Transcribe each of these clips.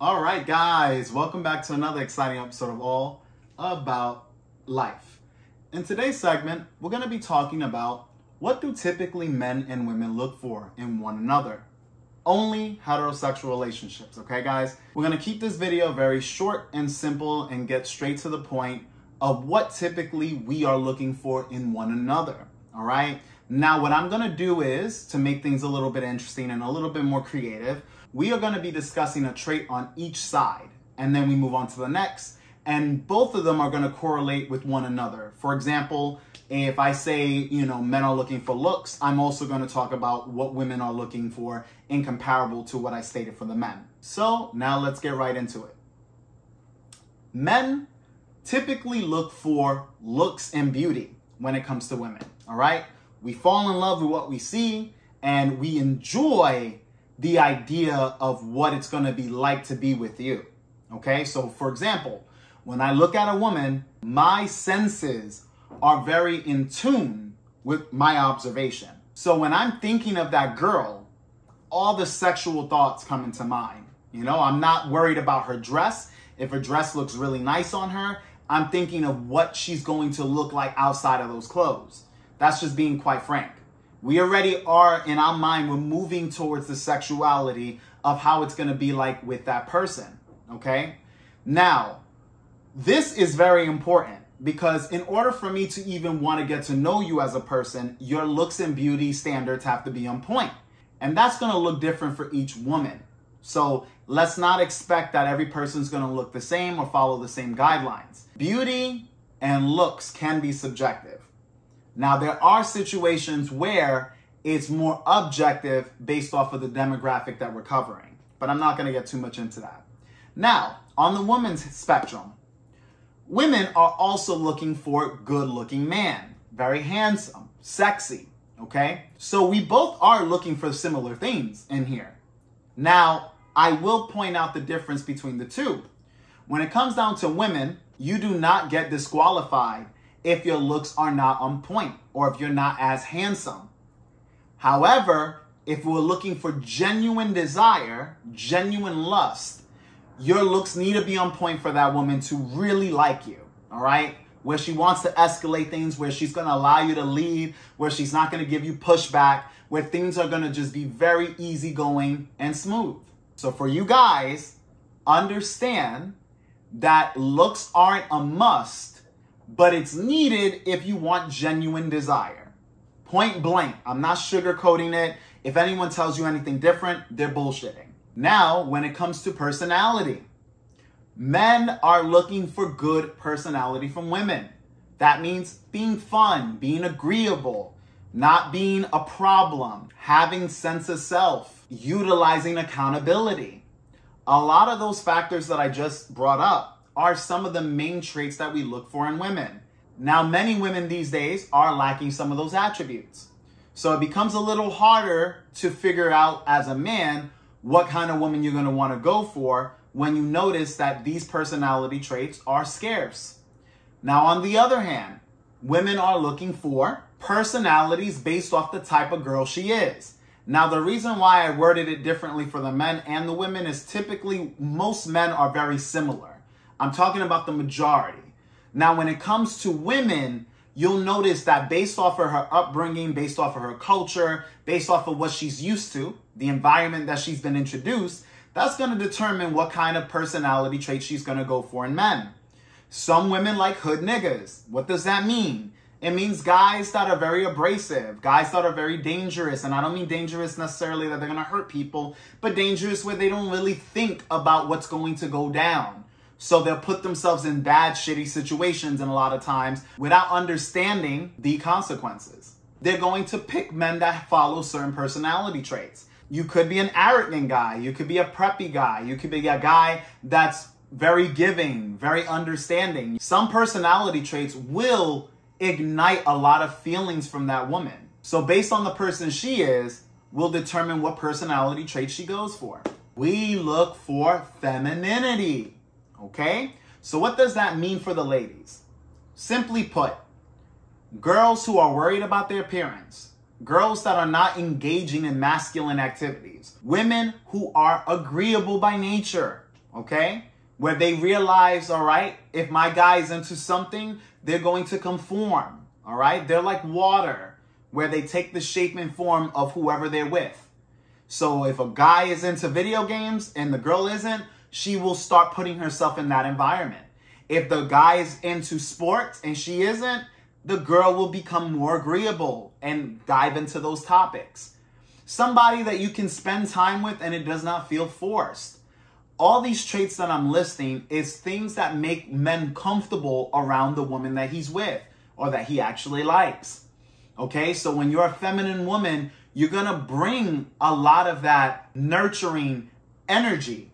All right, guys, welcome back to another exciting episode of All About Life. In today's segment, we're going to be talking about what do typically men and women look for in one another. Only heterosexual relationships, okay, guys? We're going to keep this video very short and simple and get straight to the point of what typically we are looking for in one another, all right? Now, what I'm going to do is to make things a little bit interesting and a little bit more creative we are going to be discussing a trait on each side, and then we move on to the next. And both of them are going to correlate with one another. For example, if I say, you know, men are looking for looks, I'm also going to talk about what women are looking for in comparable to what I stated for the men. So now let's get right into it. Men typically look for looks and beauty when it comes to women, all right? We fall in love with what we see and we enjoy the idea of what it's going to be like to be with you. Okay, so for example, when I look at a woman, my senses are very in tune with my observation. So when I'm thinking of that girl, all the sexual thoughts come into mind. You know, I'm not worried about her dress. If her dress looks really nice on her, I'm thinking of what she's going to look like outside of those clothes. That's just being quite frank. We already are in our mind, we're moving towards the sexuality of how it's going to be like with that person. Okay. Now, this is very important because in order for me to even want to get to know you as a person, your looks and beauty standards have to be on point. And that's going to look different for each woman. So let's not expect that every person's going to look the same or follow the same guidelines. Beauty and looks can be subjective. Now, there are situations where it's more objective based off of the demographic that we're covering, but I'm not going to get too much into that. Now, on the woman's spectrum, women are also looking for good looking man, very handsome, sexy, okay? So we both are looking for similar things in here. Now, I will point out the difference between the two. When it comes down to women, you do not get disqualified if your looks are not on point or if you're not as handsome. However, if we're looking for genuine desire, genuine lust, your looks need to be on point for that woman to really like you, all right? Where she wants to escalate things, where she's gonna allow you to lead, where she's not gonna give you pushback, where things are gonna just be very easygoing and smooth. So for you guys, understand that looks aren't a must but it's needed if you want genuine desire. Point blank. I'm not sugarcoating it. If anyone tells you anything different, they're bullshitting. Now, when it comes to personality, men are looking for good personality from women. That means being fun, being agreeable, not being a problem, having sense of self, utilizing accountability. A lot of those factors that I just brought up are some of the main traits that we look for in women. Now, many women these days are lacking some of those attributes. So it becomes a little harder to figure out as a man what kind of woman you're going to want to go for when you notice that these personality traits are scarce. Now, on the other hand, women are looking for personalities based off the type of girl she is. Now, the reason why I worded it differently for the men and the women is typically most men are very similar. I'm talking about the majority. Now, when it comes to women, you'll notice that based off of her upbringing, based off of her culture, based off of what she's used to, the environment that she's been introduced, that's going to determine what kind of personality trait she's going to go for in men. Some women like hood niggas. What does that mean? It means guys that are very abrasive, guys that are very dangerous. And I don't mean dangerous necessarily that they're going to hurt people, but dangerous where they don't really think about what's going to go down. So they'll put themselves in bad, shitty situations and a lot of times without understanding the consequences. They're going to pick men that follow certain personality traits. You could be an arrogant guy. You could be a preppy guy. You could be a guy that's very giving, very understanding. Some personality traits will ignite a lot of feelings from that woman. So based on the person she is, will determine what personality trait she goes for. We look for femininity. Okay? So, what does that mean for the ladies? Simply put, girls who are worried about their appearance, girls that are not engaging in masculine activities, women who are agreeable by nature. okay? Where they realize, all right, if my guy is into something, they're going to conform, all right? They're like water, where they take the shape and form of whoever they're with. So if a guy is into video games and the girl isn't, she will start putting herself in that environment. If the guy is into sports and she isn't, the girl will become more agreeable and dive into those topics. Somebody that you can spend time with and it does not feel forced. All these traits that I'm listing is things that make men comfortable around the woman that he's with or that he actually likes. Okay, so when you're a feminine woman, you're gonna bring a lot of that nurturing energy.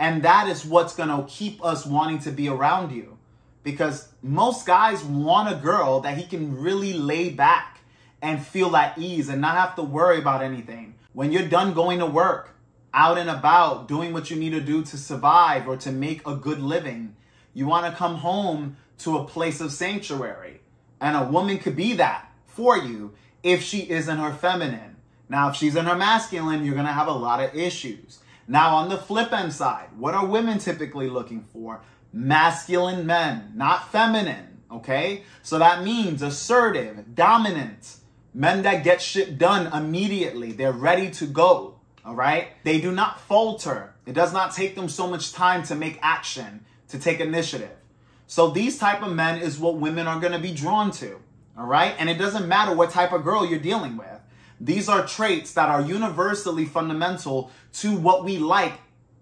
And that is what's gonna keep us wanting to be around you. Because most guys want a girl that he can really lay back and feel at ease and not have to worry about anything. When you're done going to work, out and about, doing what you need to do to survive or to make a good living, you wanna come home to a place of sanctuary. And a woman could be that for you if she is in her feminine. Now, if she's in her masculine, you're going to have a lot of issues. Now, on the flip end side, what are women typically looking for? Masculine men, not feminine. Okay? So that means assertive, dominant, men that get shit done immediately. They're ready to go. All right? They do not falter. It does not take them so much time to make action, to take initiative. So these type of men is what women are going to be drawn to. All right. And it doesn't matter what type of girl you're dealing with. These are traits that are universally fundamental to what we like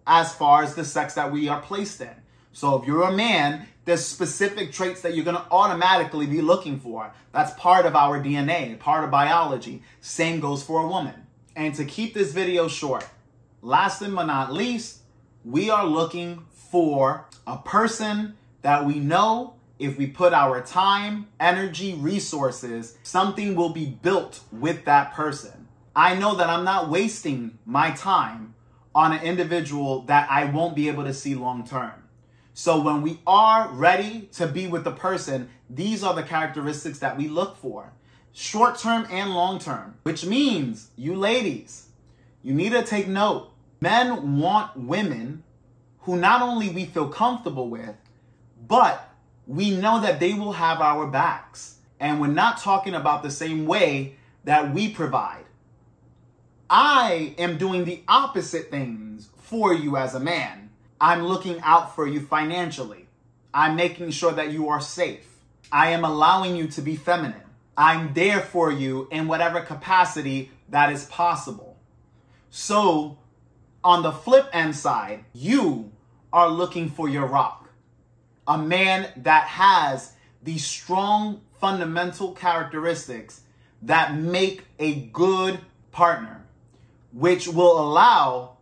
as far as the sex that we are placed in. So if you're a man, there's specific traits that you're going to automatically be looking for. That's part of our DNA, part of biology. Same goes for a woman. And to keep this video short, last but not least, we are looking for a person that we know if we put our time, energy, resources, something will be built with that person. I know that I'm not wasting my time on an individual that I won't be able to see long term. So when we are ready to be with the person, these are the characteristics that we look for. Short term and long term, which means you ladies, you need to take note. Men want women who not only we feel comfortable with, but we know that they will have our backs. And we're not talking about the same way that we provide. I am doing the opposite things for you as a man. I'm looking out for you financially. I'm making sure that you are safe. I am allowing you to be feminine. I'm there for you in whatever capacity that is possible. So, on the flip end side, you are looking for your rock a man that has these strong fundamental characteristics that make a good partner, which will allow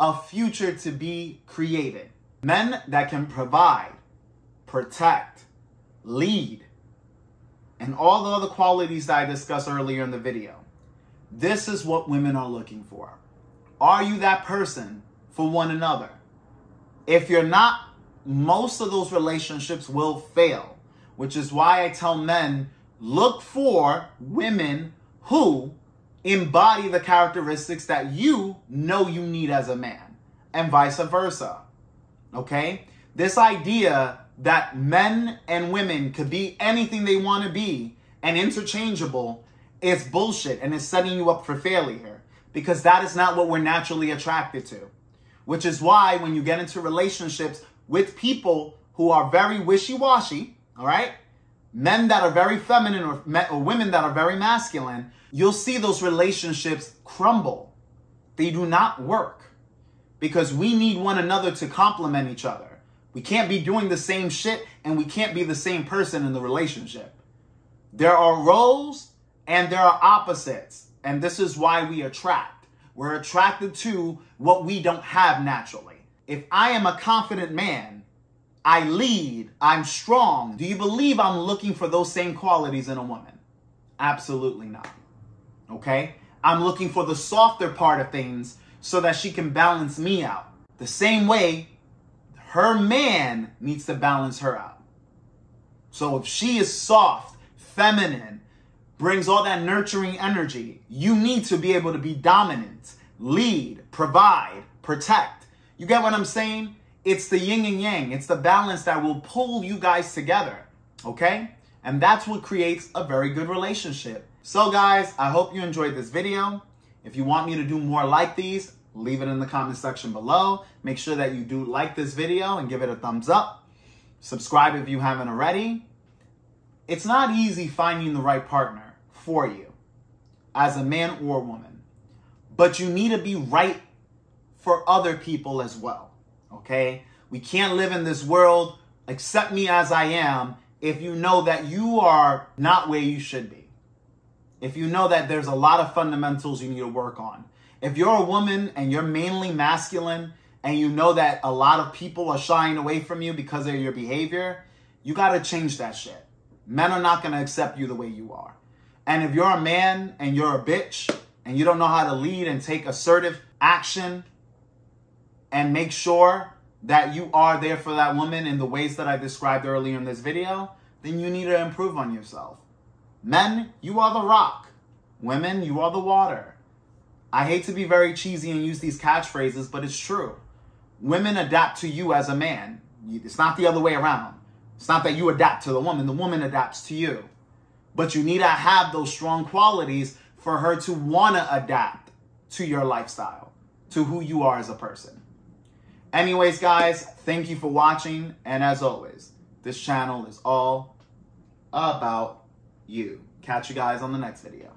a future to be created. Men that can provide, protect, lead, and all the other qualities that I discussed earlier in the video. This is what women are looking for. Are you that person for one another? If you're not most of those relationships will fail, which is why I tell men look for women who embody the characteristics that you know you need as a man, and vice versa. Okay? This idea that men and women could be anything they want to be and interchangeable is bullshit and is setting you up for failure because that is not what we're naturally attracted to. Which is why when you get into relationships with people who are very wishy-washy, all right? Men that are very feminine or, or women that are very masculine, you'll see those relationships crumble. They do not work because we need one another to complement each other. We can't be doing the same shit and we can't be the same person in the relationship. There are roles and there are opposites. And this is why we attract. We're attracted to what we don't have naturally if I am a confident man, I lead, I'm strong, do you believe I'm looking for those same qualities in a woman? Absolutely not. Okay? I'm looking for the softer part of things so that she can balance me out. The same way her man needs to balance her out. So if she is soft, feminine, brings all that nurturing energy, you need to be able to be dominant, lead, provide, protect You get what I'm saying? It's the yin and yang. It's the balance that will pull you guys together. Okay? And that's what creates a very good relationship. So guys, I hope you enjoyed this video. If you want me to do more like these, leave it in the comment section below. Make sure that you do like this video and give it a thumbs up. Subscribe if you haven't already. It's not easy finding the right partner for you as a man or woman, but you need to be right for other people as well. Okay? We can't live in this world, accept me as I am, if you know that you are not where you should be. If you know that there's a lot of fundamentals you need to work on. If you're a woman and you're mainly masculine and you know that a lot of people are shying away from you because of your behavior, you got to change that shit. Men are not going to accept you the way you are. And if you're a man and you're a bitch and you don't know how to lead and take assertive action and make sure that you are there for that woman in the ways that I described earlier in this video, then you need to improve on yourself. Men, you are the rock. Women, you are the water. I hate to be very cheesy and use these catchphrases, but it's true. Women adapt to you as a man. It's not the other way around. It's not that you adapt to the woman, the woman adapts to you. But you need to have those strong qualities for her to want to adapt to your lifestyle, to who you are as a person. Anyways, guys, thank you for watching. And as always, this channel is all about you. Catch you guys on the next video.